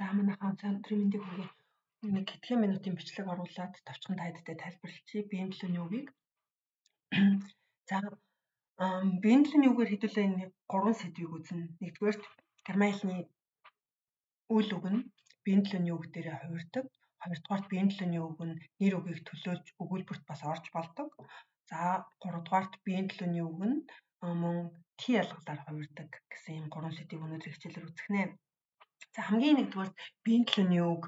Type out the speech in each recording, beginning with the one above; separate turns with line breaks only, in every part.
За манайхаа өнөөдрийн мэндийг хүргэе. Нэг хэдхэн минутын бичлэг оруулаад товчхон тайдтай тайлбарлчихъя. Биеийн төлөвний үгийг. За төлөвний үгээр хэдүүлээ энэ гурван сэдвийг үзнэ. Нэгдүгээрт Германы үйл үг нь төлөвний үг дээрээ хувирдаг. Хоёрдугаарт төлөвний үг нь нэр үгийг төлөөлж өгүүлбэрт бас орж болдог. За гуравдугаарт төлөвний үг нь мөн Т ялгалаар хувирдаг гэсэн ийм гурван сэдвийг өнөөдөр хичээлээр үзэх нэ. За хамгийн нэгдүгээр биеийн төлөвний үг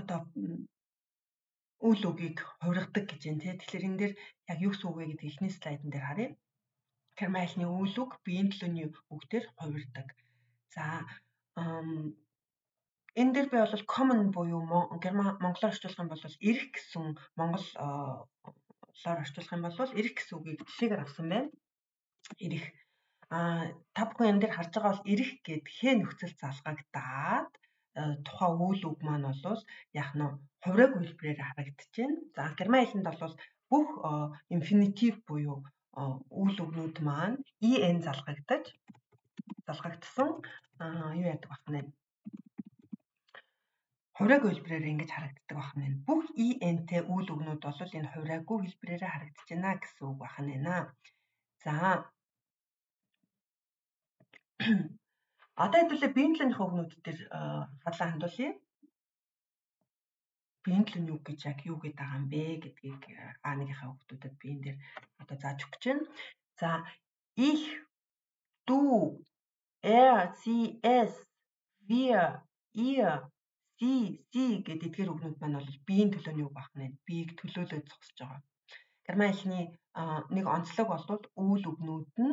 одоо үйл үгийг хувиргадаг гэж байна тий. Тэгэхээр энэ дээр яг юу гэсэн үг вэ гэдэг эхний слайдн дээр харъя. Гермайлны үйл үг биеийн төлөвний үг дээр хувирдаг. За энэ дээр би бол common буюу монголоор орчуулах юм бол эрх гэсэн монгол лоор орчуулах юм бол эрх гэсэн үгийг жишээгээр авсан байна. Эрх А та бүхэн энэ дээр харж байгаа бол эрэх гэд х нөхцөл залгагдаад э, тухайн үйл үг маань бол яг нь хувраг хэлбэрээр харагдчихээн. За герман хэлэнд бол бүх инфинитив буюу үйл үгнүүд маань en залгагдаж залгагдсан юу яадаг бахна хувраг хэлбэрээр ингэж харагддаг бахна. Бүх en-тэй үйл үгнүүд бол энэ хувраагүй хэлбэрээр харагдаж байна гэсэн үг бахна. За Одоо хэдүүлээ биеийн төлөвийнхөө өгнүүд дээр хадлаа хандуулъя. Төлөвний үг гэж яг юу гэдэг байгаа юм бэ гэдгийг А1-ийнхаа өгдүүдэд би энэ дээр одоо зааж өгч байна. За ich du er sie es wir ihr sie sie гэдэг эдгээр үгнүүд маань бол биеийн төлөөний үг байна. Биеийг төлөөлөөд зогсож байгаа. Герман хэлний нэг онцлог бол үйл үгнүүд нь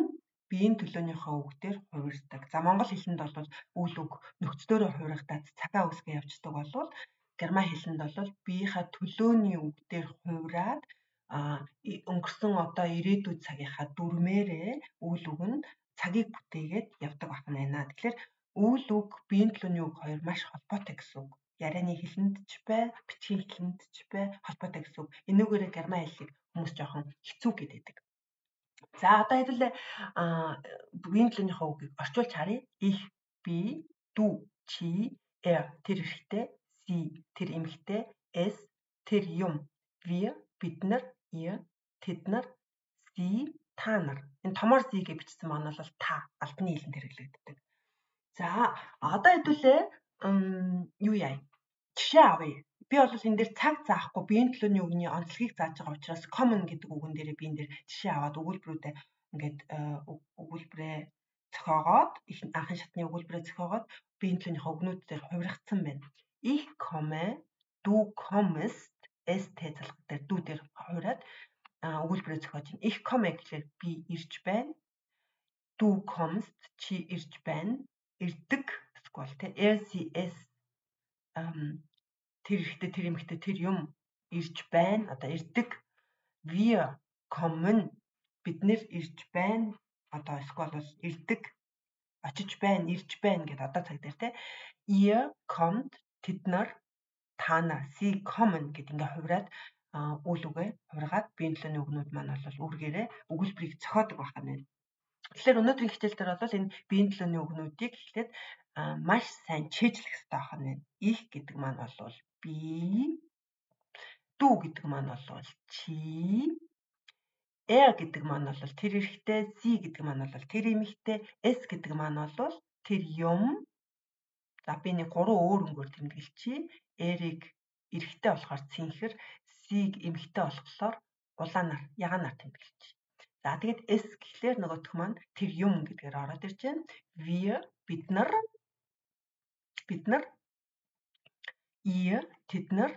биеийн төлөөнийхөө үгтээр хувирдаг. За монгол хэлэнд бол үйл үг нөхцлөөрөө хувирагдаад цагаа үсгээ явцдаг болвол герман хэлэнд бол биеийнхаа төлөөний үгтээр хувираад а өнгөрсөн одоо ирээдүйд цагийнхаа дүрмээрээ үйл үг нь цагийг бүтээгээд явдаг байна. Тэгэхээр үйл үг биеийн төлөөний үг хоёр маш холбоотой гэсэн үг. Ярианы хэлэнд ч бай, бичгийн хэлэнд ч бай холбоотой гэсэн үг. Энүүгээрээ герман хэлийг хүмүүс жоохон хэцүү гэдэг. За одоо хэдүүлээ биеийн төлөвийнхөө үгийг орчуулж харъя. Ich, би, du, чи, er тэр эрэгтэй, sie тэр эмэгтэй, es тэр юм, wir бид нар, ihr тэд нар, sie та нар. Энэ томор гэж бичсэн маань бол та альбаны хэлэнд хэрэглэгддэг. За одоо хэдүүлээ юу яа? Жишээ авъя. Би бол энэ дээр цаг заахгүй биеийн төлөөний үгний онцлогийг зааж байгаа учраас common гэдэг үгэн дээр би энэ дээр жишээ аваад өгүүлбэрүүдээ ингээд э, өгүүлбэрээ зохиогоод их анхны шатны өгүүлбэрээ зохиогоод биеийн төлөөнийхөө өгнүүд дээр хувиргацсан байна. Ich komme, du kommst, s т залгах дээр дүү дээр хувираад өгүүлбэрээ зохиож байна. Ich komme гэхлээр би ирж байна. Du kommst чи ирж байна. Ирдэг эсвэл тэ RCS тэр ихтэй тэр эмхтэй тэр юм ирж байна. Одоо ирдэг. Wir kommen бид нэр ирж байна. Одоо эсвэл бол ирдэг. Очиж байна, ирж байна гэдээ одоо цаг дээр те. Ihr kommt тэд нар та нар sie kommen гэдэг ингээ хувраад үйл үгээ хувиргаад биеийн төлөөний үгнүүд маань бол үргээрээ өгүүлбэрийг зохиодог байна. Тэгэхээр өнөөдрийн хичээл дээр бол энэ биеийн төлөөний үгнүүдийг эхлээд маш сайн чэйжлэх хэрэгтэй байна. Их гэдэг маань бол би дүү гэдэг маань бол чи Air гэдэг маань бол тэр эрэхтэй, C гэдэг маань бол тэр эмэгтэй, S гэдэг маань бол тэр юм. За би нэг гурван өөр өнгөөр тэмдэглэчихье. Air-ыг эрэхтэй болохоор цэнхэр, C-г эмэгтэй болохоор улаанаар, ягаанаар тэмдэглэчихье. За тэгээд S гэхлээр нөгөөх маань тэр юм гэдгээр ороод ирж байна. Wir бид нар бид нар ihr тэд нар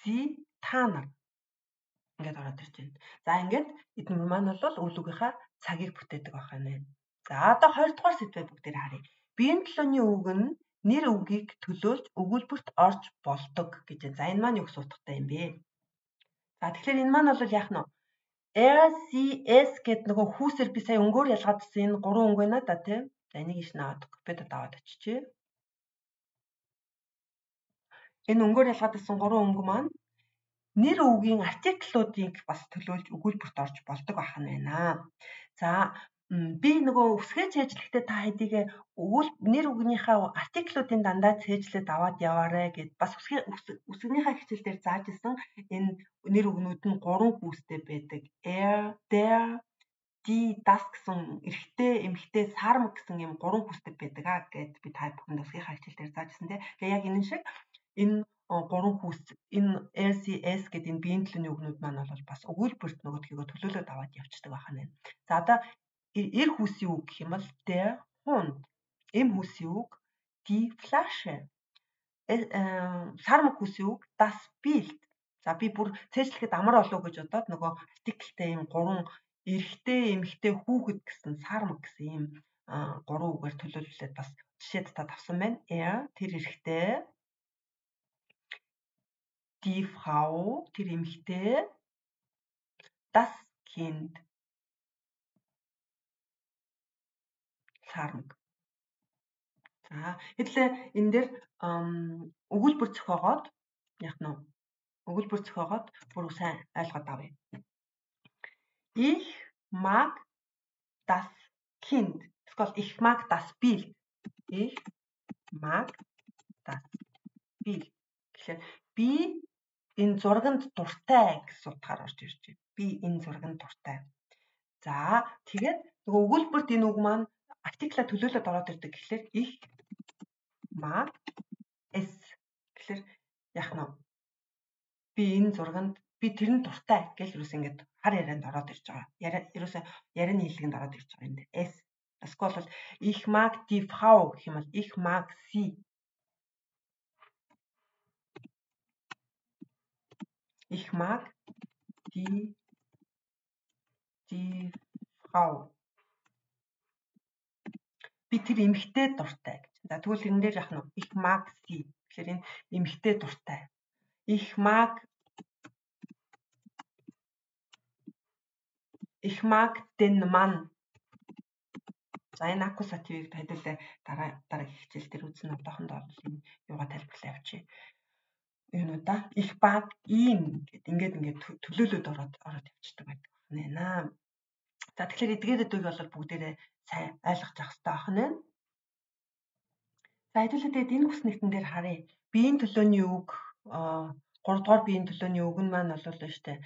sie та нар ингээд ороод ирж байна. За ингээд эдгээр маань бол үйл үгийнхаа цагийг бүтээдэг байх нь. За одоо 20 дугаар сэдвээ бүгдээр харъя. Биеийн төлөөний үг нь нэр үгийг төлөөлж өгүүлбэрт орж болдог гэж. За энэ маань юу гэсэн утгатай юм бэ? За тэгэхээр энэ маань бол яах нь RCS гэдэг нөгөө хүүсээр би сая өнгөөр ялгаадсан энэ гурван өнгө байна да тийм. За энийг иш наваад копед аваад очичээ. Энэ өнгөөр ялгаадсан гурван өнгө маань нэр өвгийн артиклуудыг бас төлөөлж өгүүлбэрт орж болдог байх нь байна. За би нөгөө үсгээ цээжлэхдээ та хэдийгэ өгүүл нэр үгнийхээ артиклуудын дандаа цээжлээд аваад яваарэ гэд бас үсгнийхээ хичээл дээр зааж исэн энэ нэр үгнүүд нь гурван хүүстэй байдаг. Air, there, die, das гэсэн эрэгтэй, эмэгтэй, сарм гэсэн юм гурван хүүстэй байдаг аа гэд би та бүхэнд үсгийнхаа хичээл дээр зааж исэн тий. Тэгээ яг энэ шиг энэ гурван хүүс энэ LCS гэдэг энэ биеийн төлөвний үгнүүд маань бол бас өгүүлбэрт нөгөөдгийгөө төлөөлөд аваад явцдаг байна. За одоо эр хүүсийн үг гэх юм бол der Hund. Эм хүүсийн үг die Flasche. Сармаг хүүсийн үг das Bild. За би бүр цээжлэхэд амар болов гэж бодоод нөгөө артиклтэй юм гурван эрэгтэй, эмэгтэй, хүүхэд гэсэн сармаг гэсэн юм гурван үгээр төлөөлүүлээд бас жишээд та тавсан байна. Er тэр эрэгтэй die Frau тэр эмэгтэй das Kind сармаг. За хэдлээ энэ дээр өгүүлбэр зохиогоод яг нь өгүүлбэр зохиогоод бүр сайн ойлгоод авъя. Ich mag das Kind. Эсвэл ich mag das Bild. Ich mag das Bild. Тэгэхээр би энэ зурганд дуртай гэсэн утгаар орж ирж байна. Би энэ зурганд дуртай. За тэгээд нөгөө өгүүлбэрт энэ үг маань артикла төлөөлөд ороод ирдэг гэхлээр их ма эс гэхлээр яах нь би энэ зурганд би тэрэн дуртай гэж юус ингэж хар ярианд ороод ирж байгаа. Яриа юусе ярианы хэллэгэнд ороод ирж байгаа юм дээр. Эс Эсвэл бол mag die Frau гэх юм бол ich mag sie. Ich mag die die Frau би тэр эмгтэй дуртай гэж. За тэгвэл энэ дээр яах нь их mag sie тэгэхээр энэ эмгтэй дуртай. Ich mag Ich mag den Mann. За энэ аккусативыг хэдүүлээ дараа дараагийн хичээл дээр үзнэ одоохондоо энэ юугаа тайлбарлаа явчих. Юунуудаа их баг ийм гэд ингээд ингээд төлөөлөд ороод ороод явчихдаг байдаг байна. За тэгэхээр эдгээр дэдвийг бол бүгдээрээ сайн ойлгож авах хэрэгтэй нь. За хэдүүлээ тэгээд энэ хүс нэгтэн дээр харъя. Биеийн төлөөний үг 3 дугаар биеийн төлөөний үг нь маань бол нь штэ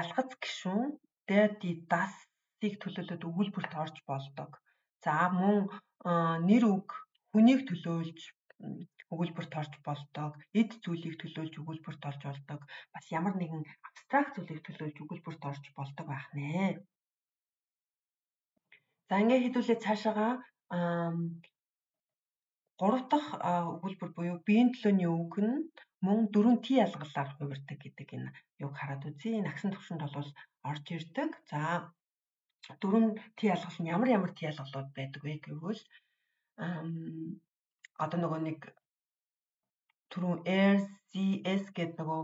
ялгац гişүн дээр ди дасыг төлөөлөд өгүүлбэрт орж болдог. За мөн нэр үг хүнийг төлөөлж өгүүлбэрт орж болдог. Эд зүйлийг төлөөлж өгүүлбэрт орж болдог. Бас ямар нэгэн абстракт зүйлийг төлөөлж өгүүлбэрт орж болдог байх нэ. За ингээ хэдүүлээ цаашаага 3 дахь өгүүлбэр буюу биеийн төлөөний үг нь мөн дөрвөн Т ялгалаар хувирдаг гэдэг энэ юг хараад үзье. Энэ агсан төвшөнд бол орж ирдэг. За дөрвөн Т ялгал нь ямар ямар Т ялгалууд байдаг вэ гэвэл одоо нөгөө нэг түрүүн RCS гэдэг нөгөө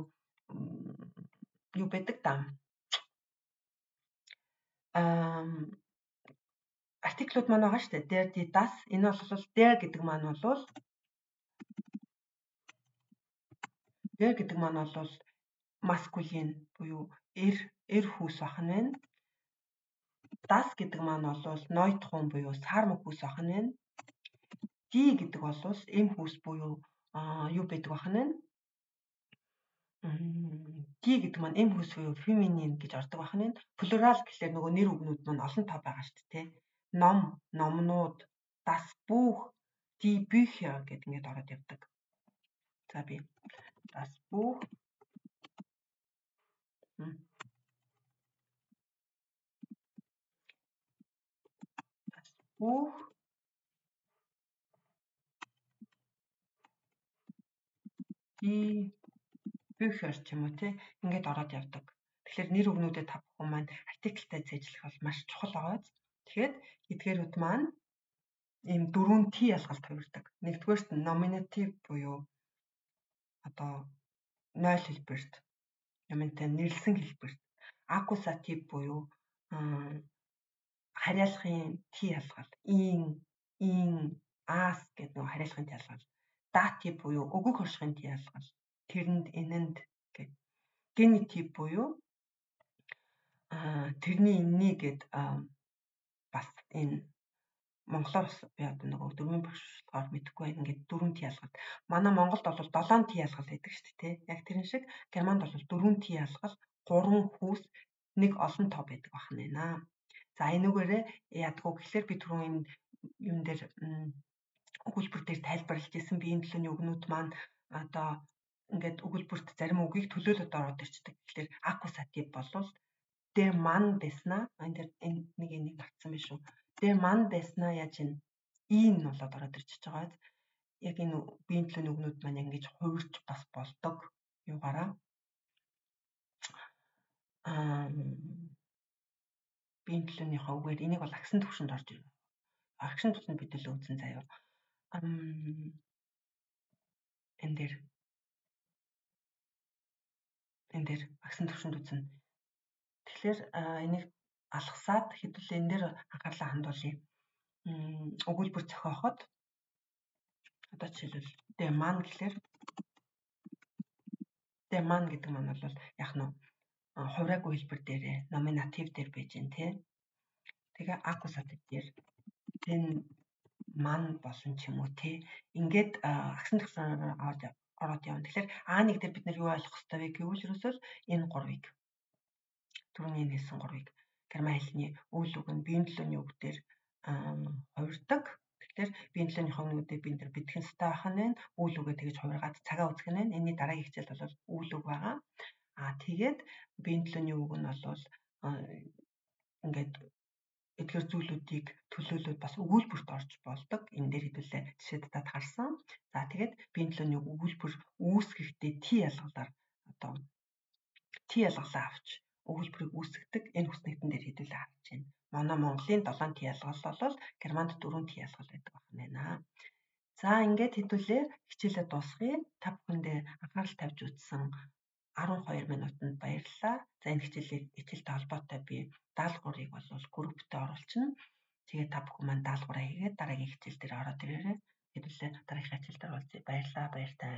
юу байдаг та. Аа артиклууд маань байгаа шүү дээ. Der die das энэ бол der гэдэг маань бол der гэдэг маань бол маскулин буюу эр эр хүүс ахын байна. Das гэдэг маань бол ноёт хүн буюу сармаг хүүс ахын байна. Die гэдэг бол эм хүүс буюу юу байдаг ахын байна. Die гэдэг маань эм хүүс буюу feminin гэж ордог ахын байна. Плурал гэхлээр нөгөө нэр үгнүүд маань олон тоо байгаа шүү дээ ном, номнууд, das Buch, die Bücher гэд ингээд ороод явдаг. За би das Buch das Die Bücher ч юм уу те ингээд ороод явдаг. Тэгэхээр нэр өгнүүдэд та бүхэн маань артиклтай цээжлэх бол маш чухал байгааз. Тэгэхээр эдгээрүүд маань ийм дөрвөн T ялгалт хувирдаг. Нэгдүгээрт nominative буюу одоо 0 хэлбэрт ямантай нэрлсэн хэлбэрт accusative буюу хариалахын T ялгал ин ин ас гэдэг нэг хариалахын T ялгал dative буюу өгөх оршихын ялгал тэрэнд энэнд гэдэг genitive буюу тэрний энэний гэд бас энэ монголоор би одоо нөгөө дөрвийн багшлахаар мэдэхгүй байна. Ингээд дөрвөн т ялгал. Манай Монголд бол 7 т ялгал байдаг шүү дээ. Яг тэрэн шиг Германд бол дөрвөн т ялгал, гурван хүүс, нэг олон тоо байдаг байна. За энүүгээрээ яадгүй гэхэлэр би түрүүн энэ юм дээр өгүүлбэр дээр тайлбарлаж исэн биеийн төлөөний үгнүүд маань одоо ингээд өгүүлбэрт зарим үгийг төлөөлөд ороод ирчдэг. Тэгэхээр акусатив болвол der Mann дэснэ энэ энэ нэг энийг батсан биш үү? Der Mann дэснэ яаж ин ийн болоод ороод ирчихэж байгаа. Яг энэ биеийн төлөөний үгнүүд маань ингэж хувирч бас болдог юугаараа аа биеийн төлөөнийхөө үгээр энийг бол агсан төвшөнд орж ирнэ. Агсан төвшөнд бидлээ үзэн заяа. Энэ дээр энэ дээр агсан төвшөнд үзнэ. Тэгэхээр энийг алгасаад хэдүүлээ энэ дээр анхаарлаа хандуулъя. Өгүүлбэр зохиоход одоо жишээлбэл demand гэхэлэр demand гэдэг маань бол яг нь хувраг үйлбэр дээрээ номинатив дээр байж гэн тэ. Тэгээ аккусатив дээр энэ ман болон ч юм уу те ингээд агсан төгсөөр ороод явна. Тэгэхээр А1 дээр бид нар юу ойлгох хэрэгтэй вэ гэвэл ерөөсөө энэ гурвыг түрүүний хэлсэн гурвыг герман хэлний үйл үг нь биеийн төлөөний үг дээр хувирдаг. Тэгэхээр биеийн төлөөний хоногнуудыг бид нар битгэн стай байх нь. Үйл үгээ тэгж хувиргаад цагаа үзэх нь. Энийний дараагийн хичээлд бол үйл үг байгаа. Аа тэгээд биеийн төлөөний үг нь бол ингээд эдгээр зүйлүүдийг төлөөлөөд бас өгүүлбэрт орж болдог. Энэ дээр хэдүүлээ жишээд тад харсан. За тэгээд биеийн төлөөний өгүүлбэр үүсгэхдээ Т ялгалаар одоо Т ялгалаа авч өгүүлбэрийг үүсгдэг энэ хүс нэгтэн дээр хэдүүлээ харж байна. Манай Монголын 7 Т ялгал бол Германд 4 Т ялгал байдаг байна. За ингээд хэдүүлээ хичээлээ дуусгая. Та бүхэндээ анхаарал тавьж үзсэн 12 минутанд баярлалаа. За энэ хичээлийг хичээлтэй холбоотой би даалгаврыг бол групптэй оруулчихна. Тэгээд та бүхэн маань даалгавраа хийгээд дараагийн хичээл дээр ороод ирээрэй. Хэдүүлээ дараагийн хичээл дээр уулзъя. Баярлалаа, баяртай.